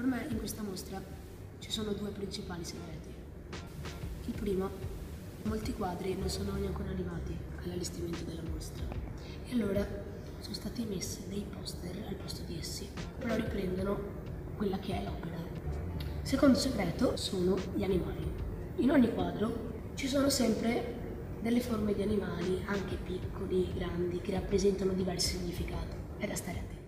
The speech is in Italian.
Per me in questa mostra ci sono due principali segreti. Il primo, molti quadri non sono neanche arrivati all'allestimento della mostra e allora sono stati messi dei poster al posto di essi, però riprendono quella che è l'opera. Secondo segreto sono gli animali. In ogni quadro ci sono sempre delle forme di animali, anche piccoli, grandi, che rappresentano diversi significati. È da stare attenti.